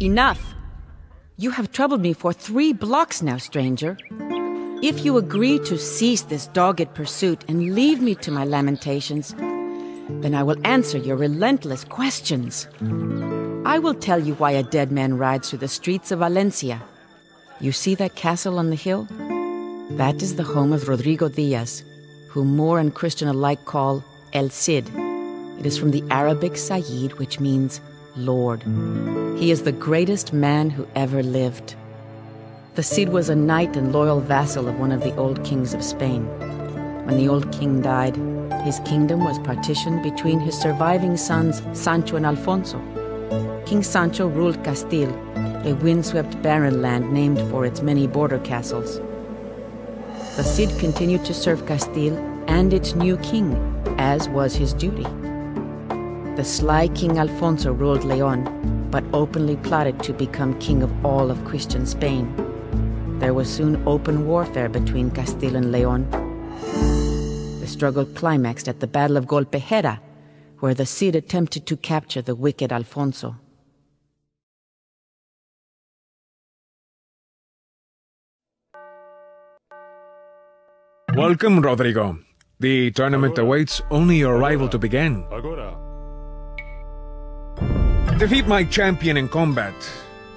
Enough! You have troubled me for three blocks now, stranger. If you agree to cease this dogged pursuit and leave me to my lamentations, then I will answer your relentless questions. I will tell you why a dead man rides through the streets of Valencia. You see that castle on the hill? That is the home of Rodrigo Diaz, whom Moor and Christian alike call El Cid. It is from the Arabic Sayyid, which means Lord. He is the greatest man who ever lived. The Cid was a knight and loyal vassal of one of the old kings of Spain. When the old king died, his kingdom was partitioned between his surviving sons Sancho and Alfonso. King Sancho ruled Castile, a windswept barren land named for its many border castles. The Cid continued to serve Castile and its new king, as was his duty. The sly King Alfonso ruled Leon, but openly plotted to become king of all of Christian Spain. There was soon open warfare between Castile and Leon. The struggle climaxed at the Battle of Golpejera, where the Cid attempted to capture the wicked Alfonso. Welcome, Rodrigo. The tournament awaits only your arrival to begin. Defeat my champion in combat,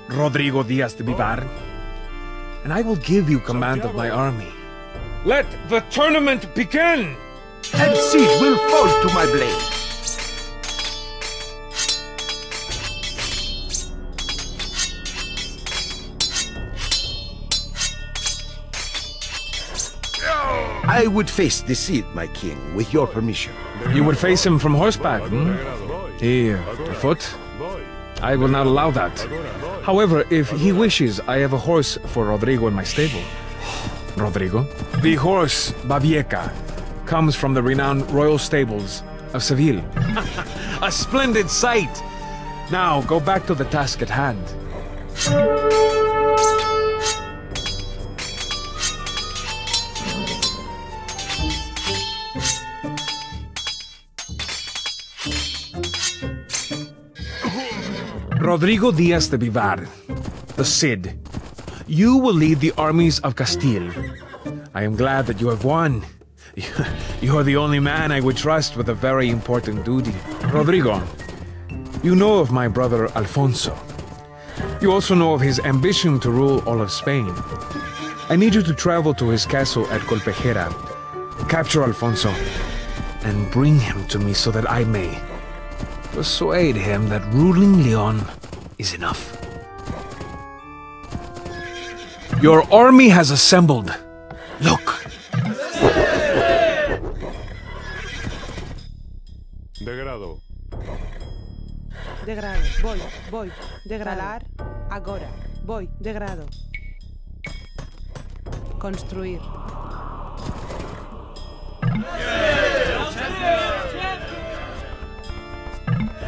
Rodrigo Diaz de Vivar, and I will give you command of my army. Let the tournament begin! And Cid will fall to my blade. I would face the Cid, my king, with your permission. You would face him from horseback, hmm? Here, to foot? I will not allow that. However, if he wishes, I have a horse for Rodrigo in my stable. Rodrigo? The horse, Babieca, comes from the renowned royal stables of Seville. a splendid sight! Now, go back to the task at hand. Rodrigo Diaz de Vivar, the Cid. You will lead the armies of Castile. I am glad that you have won. You are the only man I would trust with a very important duty. Rodrigo, you know of my brother Alfonso. You also know of his ambition to rule all of Spain. I need you to travel to his castle at Golpejera, capture Alfonso, and bring him to me so that I may persuade him that ruling Leon is enough. Your army has assembled. Look. Degrado. Degrado. Voy, voy. Degradar. Agora. Voy. Degrado. Construir.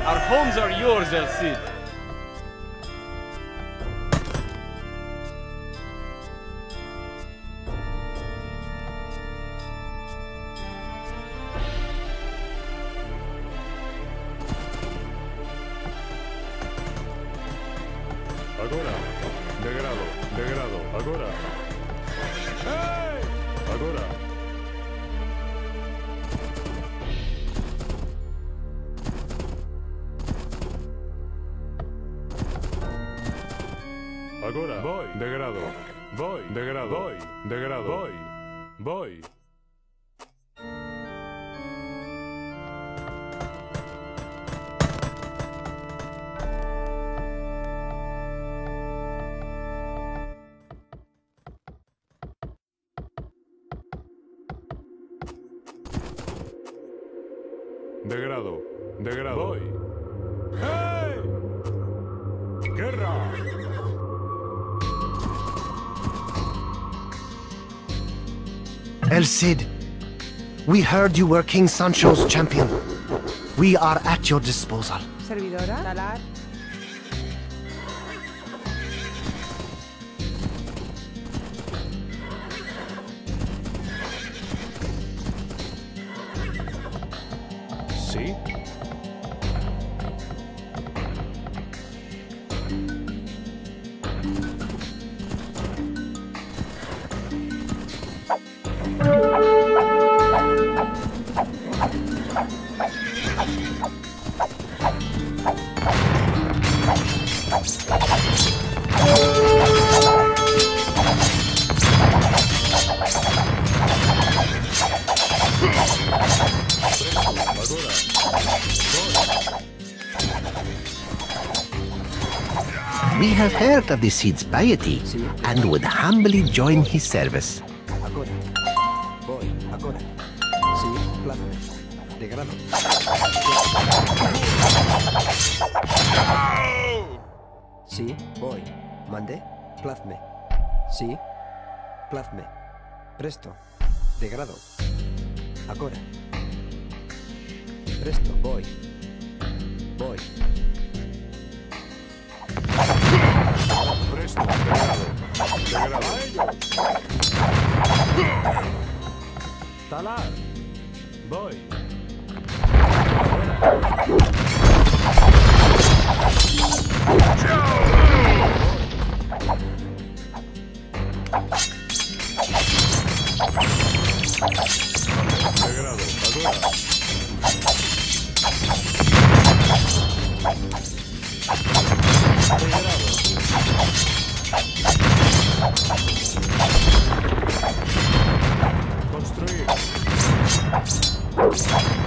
Our homes are yours, El Cid. Agora voy de grado. Voy de grado. Voy de grado. Voy. Voy. Cid, we heard you were King Sancho's champion. We are at your disposal. Servidora. Heard of the Cid's piety and would humbly join his service. Sí. Voy. Mande. Plasme. Sí. Plasme. Presto. De grado. Agora. Presto. Voy. Voy. esto es sagrado. Sagrado. Talar. Voy. Sagrado. Adora. Sagrado. Construir.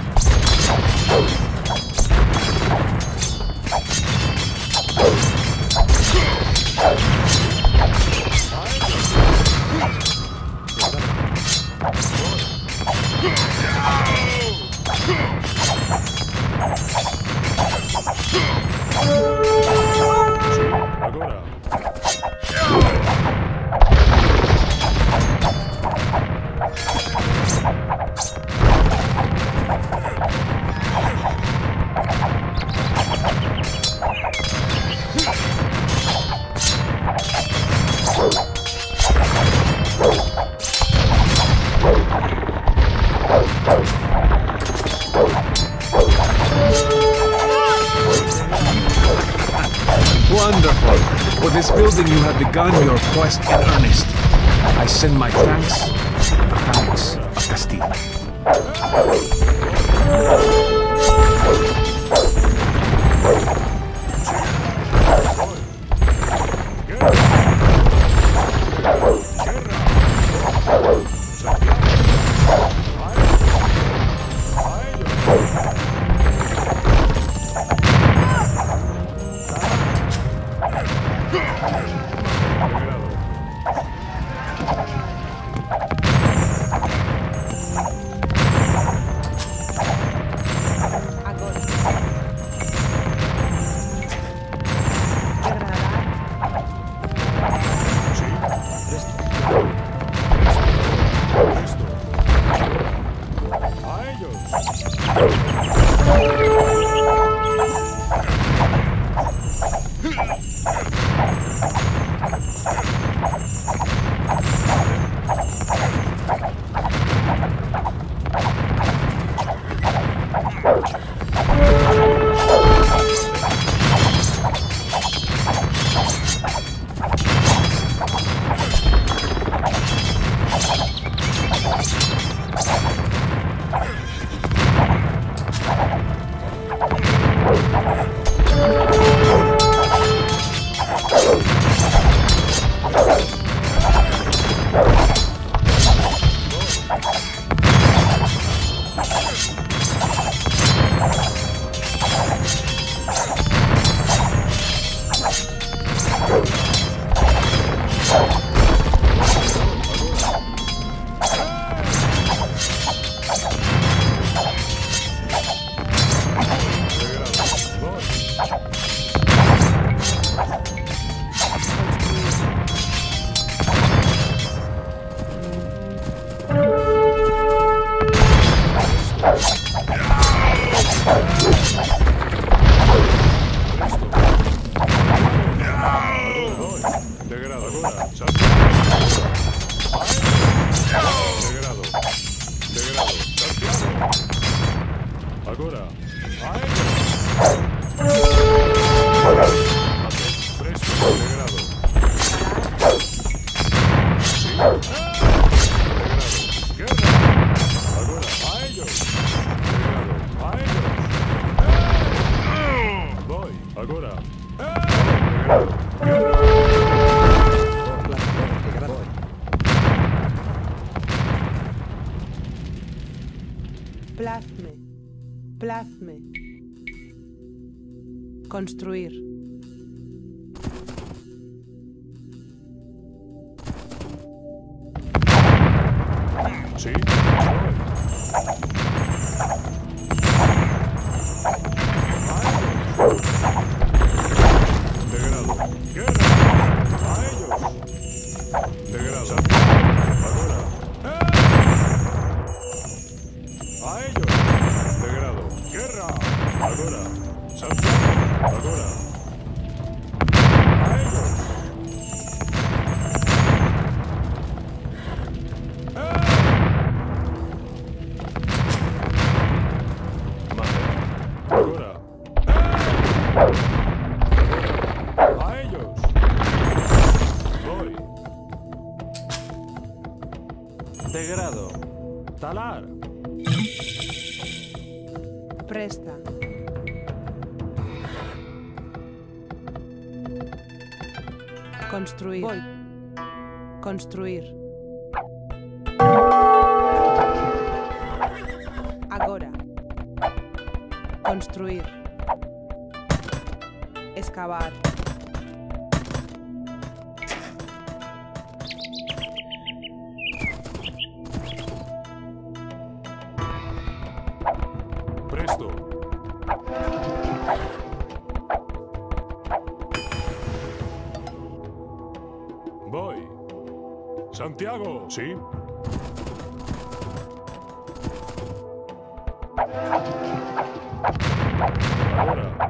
You have begun your quest in earnest. I send my thanks Plazme. Plazme. Construir. Sí. A ellos. Voy. Degrado. Talar. Presta. Construir. Voy. Construir. Agora. Construir. Excavar. Presto. Voy. Santiago. Sí. Ahora.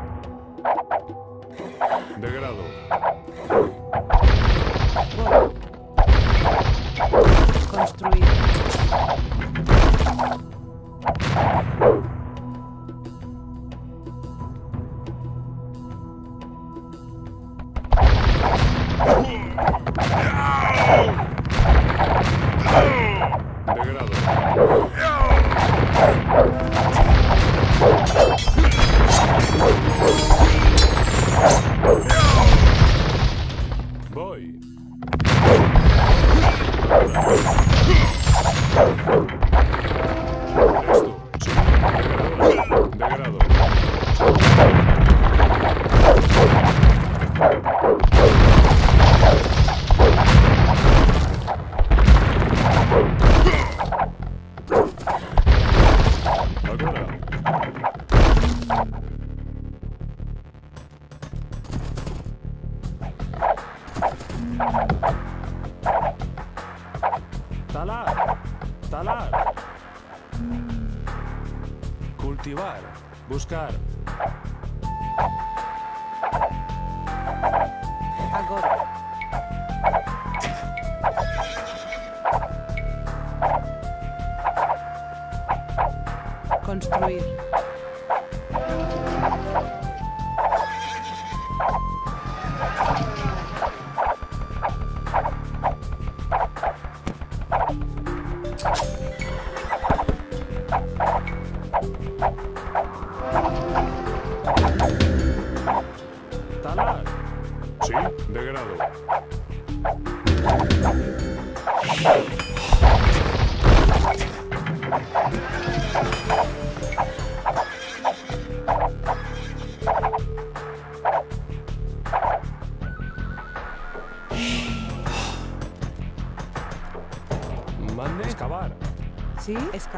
Construir.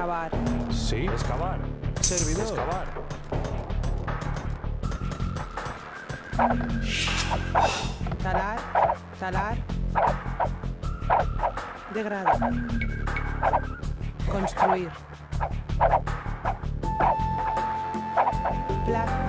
Excavar. Sí. Excavar. Servidor. Excavar. Talar. Talar. Degrado. Construir. Pla-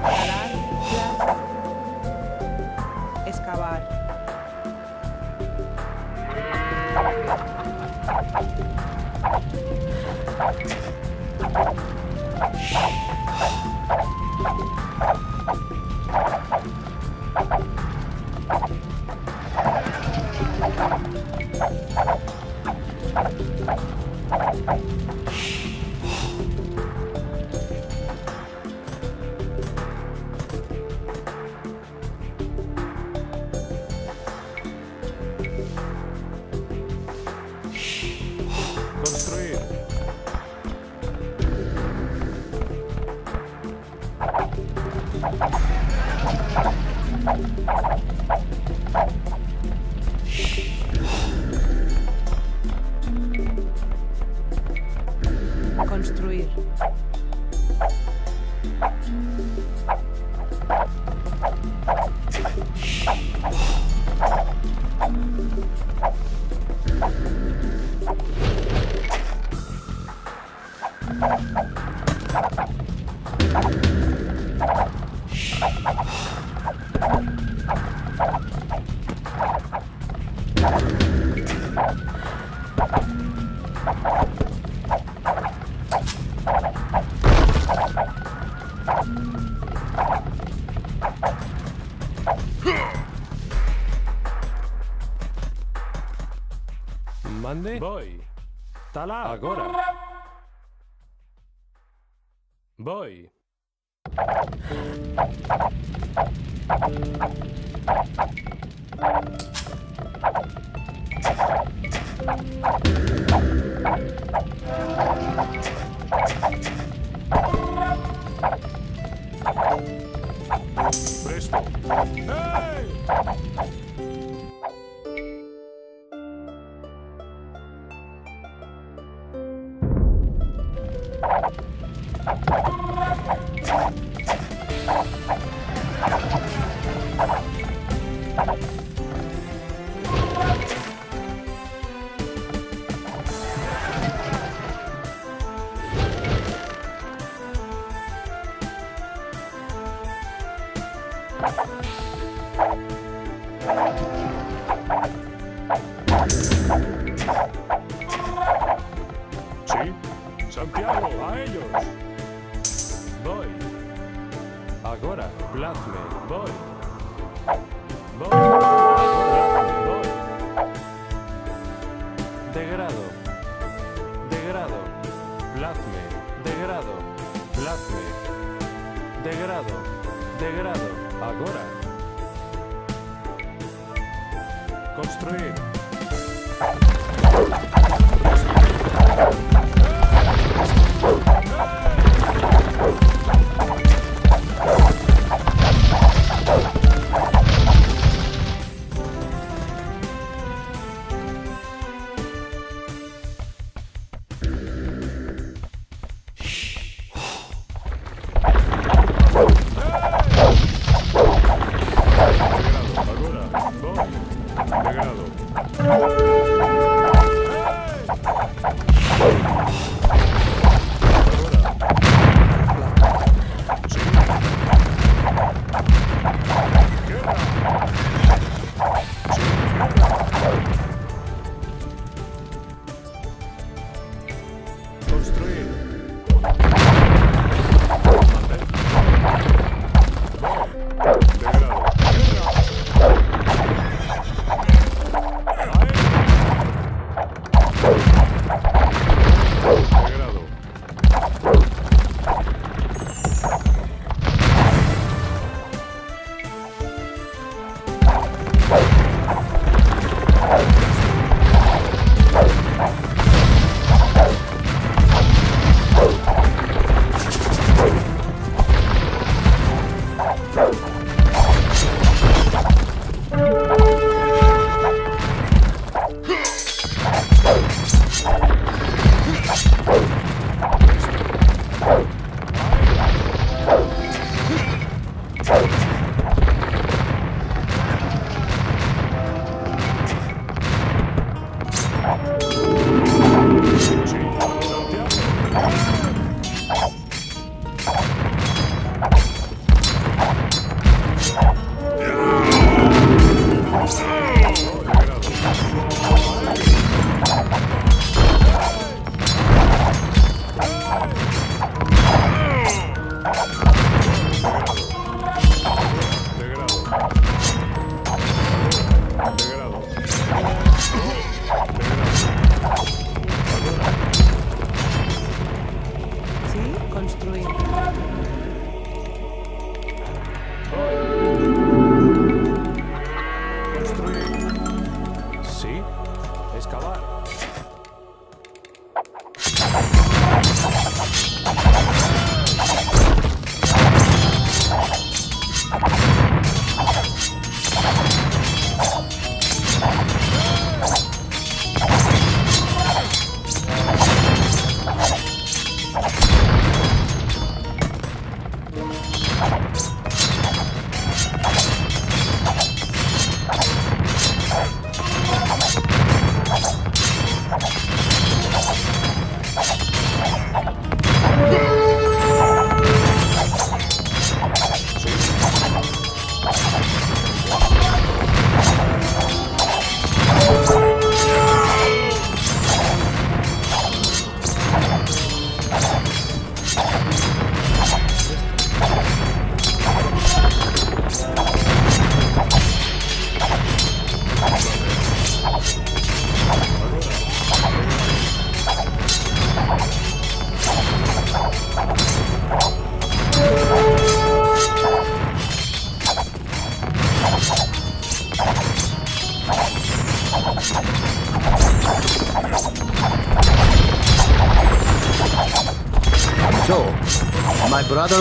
Boy. Tá lá. Agora. you degrado, platme, degrado, degrado, agora. Construir. Construir.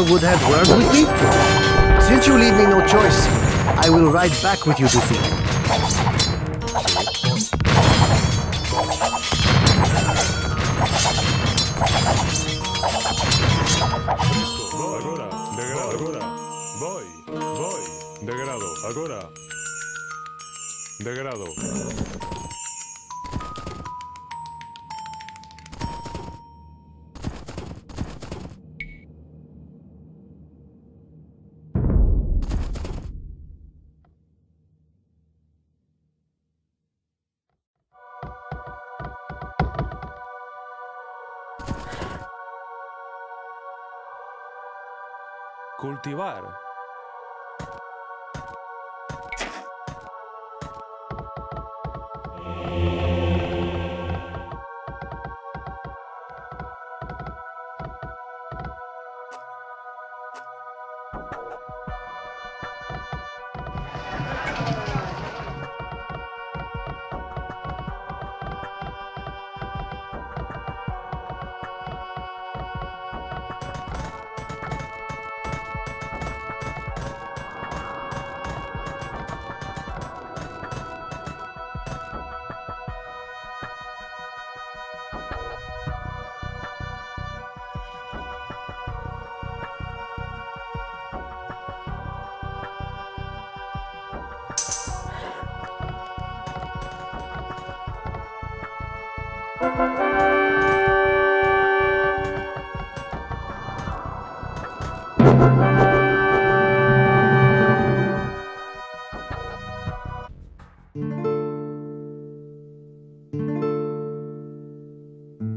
Would have words with me? Since you leave me no choice, I will ride back with you to see. Voy. Cultivar.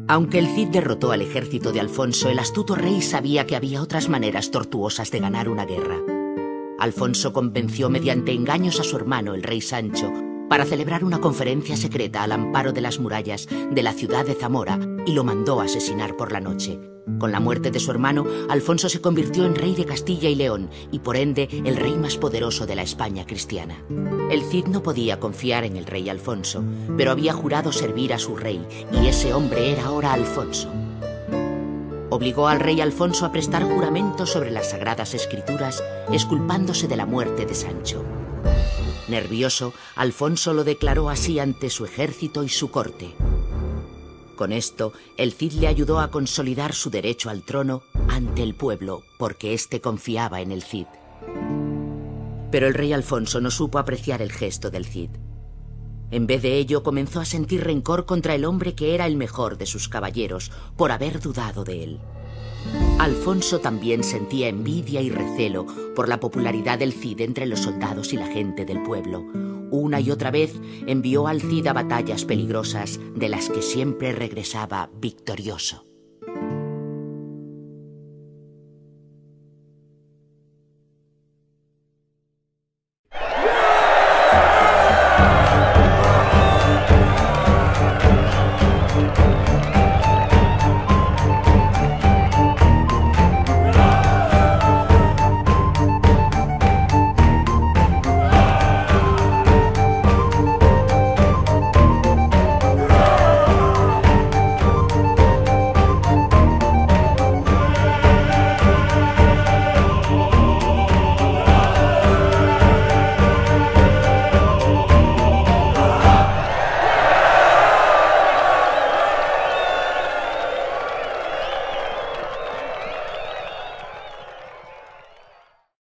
Aunque el Cid derrotó al ejército de Alfonso, el astuto rey sabía que había otras maneras tortuosas de ganar una guerra. Alfonso convenció mediante engaños a su hermano, el rey Sancho, para celebrar una conferencia secreta al amparo de las murallas de la ciudad de Zamora y lo mandó asesinar por la noche. Con la muerte de su hermano, Alfonso se convirtió en rey de Castilla y León y por ende el rey más poderoso de la España cristiana. El Cid no podía confiar en el rey Alfonso, pero había jurado servir a su rey y ese hombre era ahora Alfonso. Obligó al rey Alfonso a prestar juramento sobre las sagradas escrituras, esculpándose de la muerte de Sancho. Nervioso, Alfonso lo declaró así ante su ejército y su corte. Con esto, el Cid le ayudó a consolidar su derecho al trono ante el pueblo, porque éste confiaba en el Cid. Pero el rey Alfonso no supo apreciar el gesto del Cid. En vez de ello, comenzó a sentir rencor contra el hombre que era el mejor de sus caballeros, por haber dudado de él. Alfonso también sentía envidia y recelo por la popularidad del Cid entre los soldados y la gente del pueblo. Una y otra vez envió al Cid a batallas peligrosas de las que siempre regresaba victorioso.